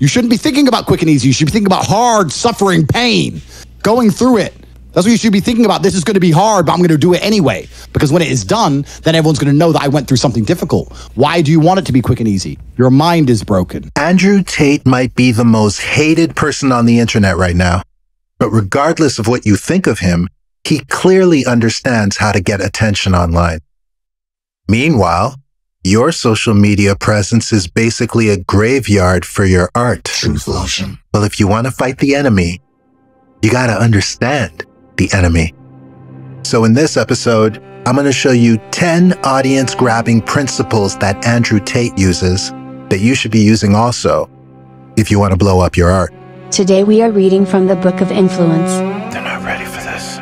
You shouldn't be thinking about quick and easy. You should be thinking about hard, suffering, pain, going through it. That's what you should be thinking about. This is going to be hard, but I'm going to do it anyway. Because when it is done, then everyone's going to know that I went through something difficult. Why do you want it to be quick and easy? Your mind is broken. Andrew Tate might be the most hated person on the internet right now. But regardless of what you think of him, he clearly understands how to get attention online. Meanwhile, your social media presence is basically a graveyard for your art. Truth lotion. Well, if you want to fight the enemy, you got to understand the enemy. So in this episode, I'm going to show you 10 audience grabbing principles that Andrew Tate uses that you should be using also if you want to blow up your art. Today we are reading from the Book of Influence. They're not ready for this.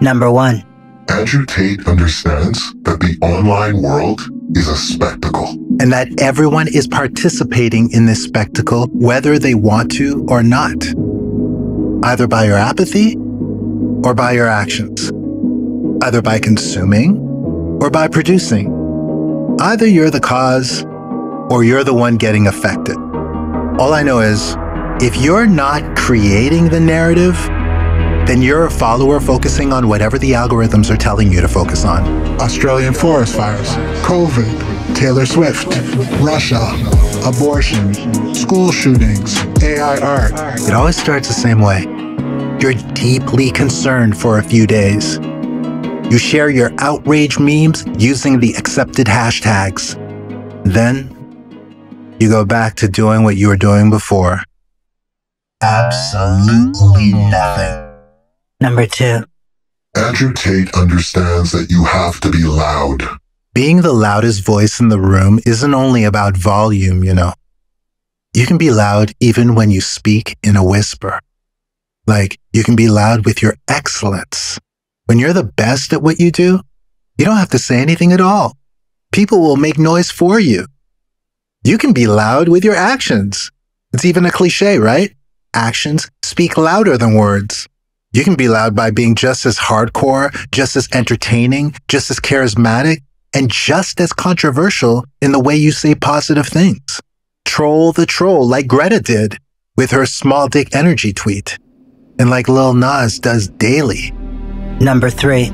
Number one, Andrew Tate understands that the online world is a spectacle. And that everyone is participating in this spectacle whether they want to or not. Either by your apathy or by your actions. Either by consuming or by producing. Either you're the cause or you're the one getting affected. All I know is if you're not creating the narrative, then you're a follower focusing on whatever the algorithms are telling you to focus on. Australian forest fires, COVID, Taylor Swift, Russia, abortion, school shootings, AI art. It always starts the same way. You're deeply concerned for a few days. You share your outrage memes using the accepted hashtags. Then, you go back to doing what you were doing before. Absolutely nothing. Number two, Andrew Tate understands that you have to be loud. Being the loudest voice in the room isn't only about volume, you know. You can be loud even when you speak in a whisper. Like, you can be loud with your excellence. When you're the best at what you do, you don't have to say anything at all. People will make noise for you. You can be loud with your actions. It's even a cliche, right? Actions speak louder than words. You can be loud by being just as hardcore, just as entertaining, just as charismatic, and just as controversial in the way you say positive things. Troll the troll like Greta did with her small dick energy tweet. And like Lil Nas does daily. number three,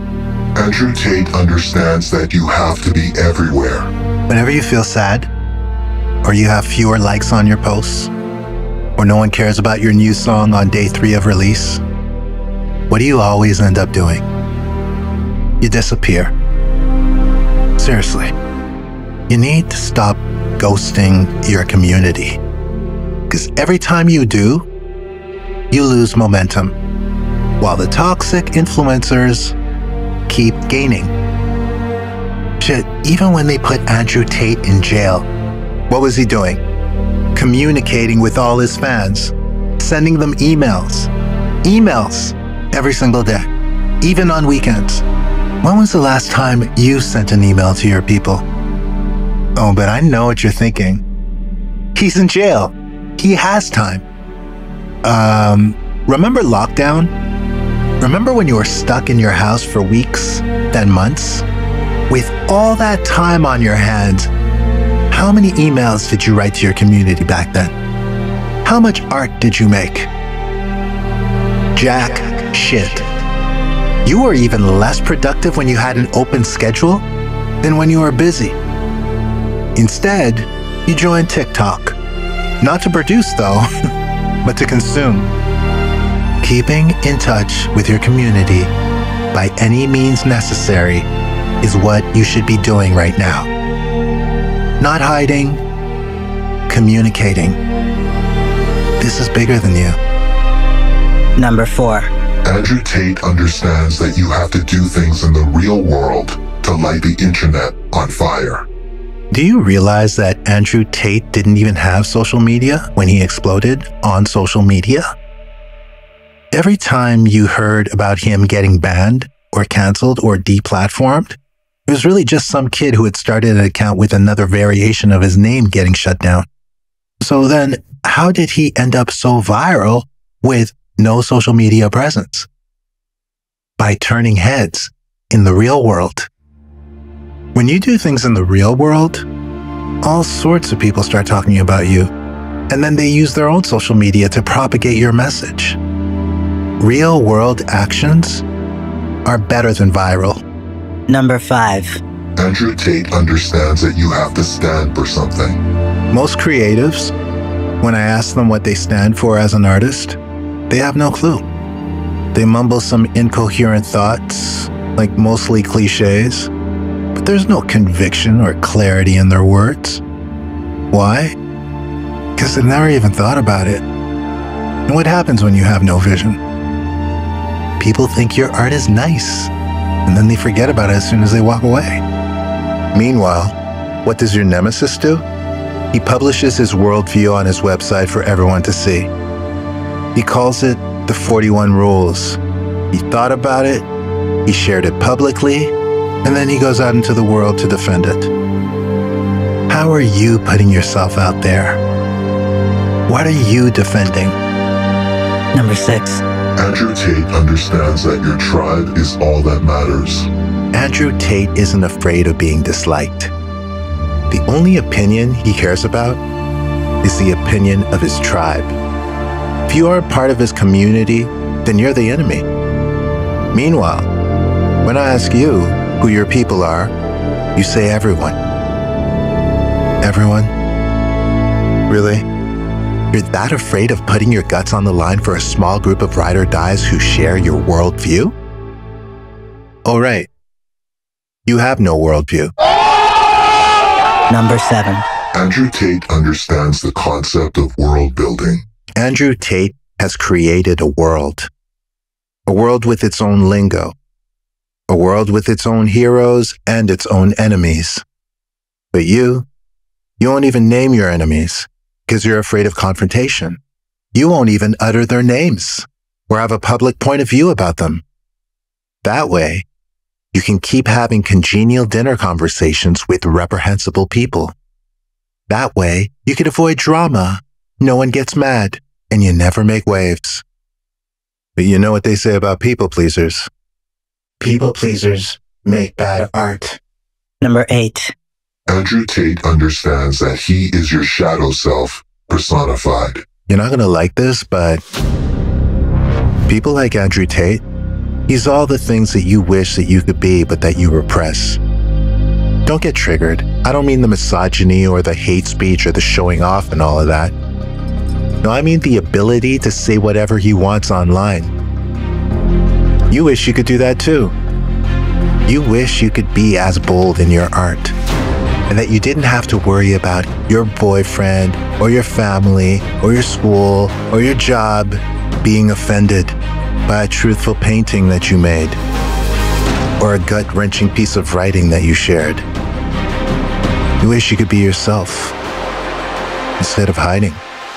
Andrew Tate understands that you have to be everywhere. Whenever you feel sad, or you have fewer likes on your posts, or no one cares about your new song on day three of release, what do you always end up doing? You disappear. Seriously, you need to stop ghosting your community. Because every time you do, you lose momentum, while the toxic influencers keep gaining. Shit, even when they put Andrew Tate in jail, what was he doing? Communicating with all his fans, sending them emails. Emails every single day, even on weekends. When was the last time you sent an email to your people? Oh, but I know what you're thinking. He's in jail. He has time. Um, remember lockdown? Remember when you were stuck in your house for weeks, then months? With all that time on your hands, how many emails did you write to your community back then? How much art did you make? Jack shit. You were even less productive when you had an open schedule than when you were busy. Instead, you joined TikTok. Not to produce, though, but to consume. Keeping in touch with your community by any means necessary is what you should be doing right now. Not hiding, communicating. This is bigger than you. number four, Andrew Tate understands that you have to do things in the real world to light the internet on fire. Do you realize that Andrew Tate didn't even have social media when he exploded on social media? Every time you heard about him getting banned or canceled or deplatformed, it was really just some kid who had started an account with another variation of his name getting shut down. So then, how did he end up so viral with no social media presence? By turning heads in the real world. When you do things in the real world, all sorts of people start talking about you. and then they use their own social media to propagate your message. Real world actions are better than viral. Number 5. Andrew Tate understands that you have to stand for something. Most creatives, when I ask them what they stand for as an artist, they have no clue. They mumble some incoherent thoughts, like mostly cliches, but there's no conviction or clarity in their words. Why? Because they've never even thought about it. And what happens when you have no vision? People think your art is nice, and then they forget about it as soon as they walk away. Meanwhile, what does your nemesis do? He publishes his worldview on his website for everyone to see. He calls it the 41 Rules. He thought about it, he shared it publicly, and then he goes out into the world to defend it. How are you putting yourself out there? What are you defending? Number 6. Andrew Tate understands that your tribe is all that matters. Andrew Tate isn't afraid of being disliked. The only opinion he cares about is the opinion of his tribe. If you aren't part of his community, then you're the enemy. Meanwhile, when I ask you who your people are, you say everyone. Everyone? Really? You're that afraid of putting your guts on the line for a small group of ride or dies who share your worldview? Oh, right. You have no worldview. Number 7. Andrew Tate understands the concept of world building. Andrew Tate has created a world. A world with its own lingo. A world with its own heroes and its own enemies. But you, you won't even name your enemies because you're afraid of confrontation. You won't even utter their names or have a public point of view about them. That way, you can keep having congenial dinner conversations with reprehensible people. That way, you can avoid drama. No one gets mad and you never make waves. But you know what they say about people pleasers? People pleasers make bad art. Number 8. Andrew Tate understands that he is your shadow self personified. You're not going to like this, but people like Andrew Tate, he's all the things that you wish that you could be, but that you repress. Don't get triggered. I don't mean the misogyny or the hate speech or the showing off and all of that. No, I mean the ability to say whatever he wants online. You wish you could do that too. You wish you could be as bold in your art and that you didn't have to worry about your boyfriend or your family or your school or your job being offended by a truthful painting that you made or a gut wrenching piece of writing that you shared. You wish you could be yourself instead of hiding.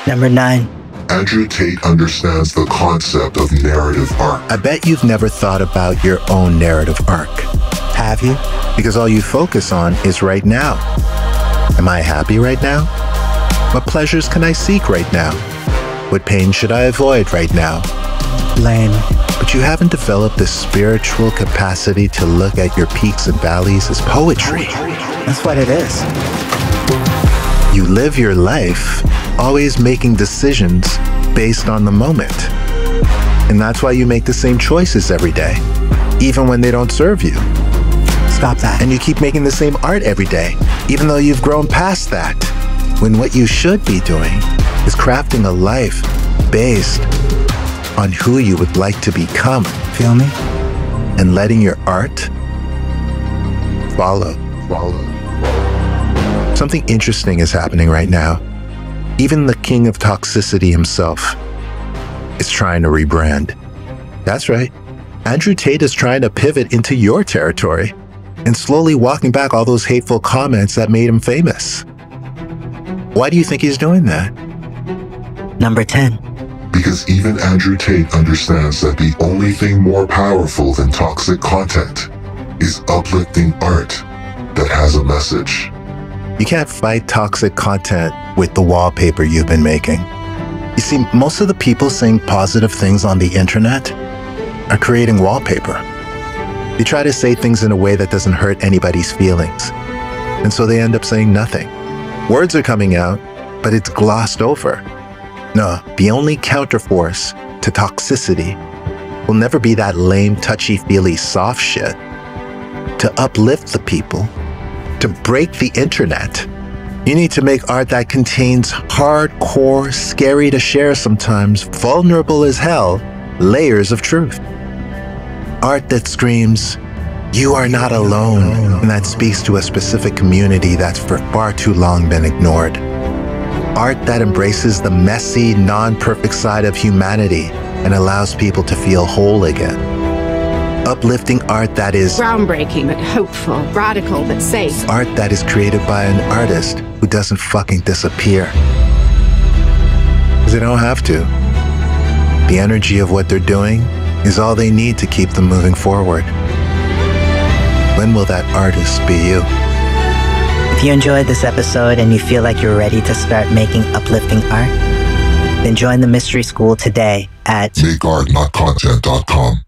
Number 9. Andrew Tate understands the concept of narrative arc. I bet you've never thought about your own narrative arc. Have you? Because all you focus on is right now. Am I happy right now? What pleasures can I seek right now? What pain should I avoid right now? Lame. But you haven't developed the spiritual capacity to look at your peaks and valleys as poetry. That's what it is. You live your life always making decisions based on the moment. And that's why you make the same choices every day, even when they don't serve you. Stop that. And you keep making the same art every day, even though you've grown past that. When what you should be doing is crafting a life based on who you would like to become Feel me? and letting your art follow. Follow. Something interesting is happening right now. Even the king of toxicity himself is trying to rebrand. That's right. Andrew Tate is trying to pivot into your territory and slowly walking back all those hateful comments that made him famous. Why do you think he's doing that? Number 10. Because even Andrew Tate understands that the only thing more powerful than toxic content is uplifting art that has a message. You can't fight toxic content with the wallpaper you've been making. You see, most of the people saying positive things on the internet are creating wallpaper. They try to say things in a way that doesn't hurt anybody's feelings. And so they end up saying nothing. Words are coming out, but it's glossed over. No, the only counterforce to toxicity will never be that lame, touchy feely soft shit. To uplift the people, to break the internet, you need to make art that contains hardcore, scary to share sometimes, vulnerable as hell, layers of truth. Art that screams, you are not alone, and that speaks to a specific community that's for far too long been ignored. Art that embraces the messy, non perfect side of humanity and allows people to feel whole again. Uplifting art that is Groundbreaking but hopeful, radical but safe. art that is created by an artist who doesn't fucking disappear. Because they don't have to. The energy of what they're doing is all they need to keep them moving forward. When will that artist be you? If you enjoyed this episode and you feel like you're ready to start making uplifting art, then join the Mystery School today at MakeArtNotContent.com.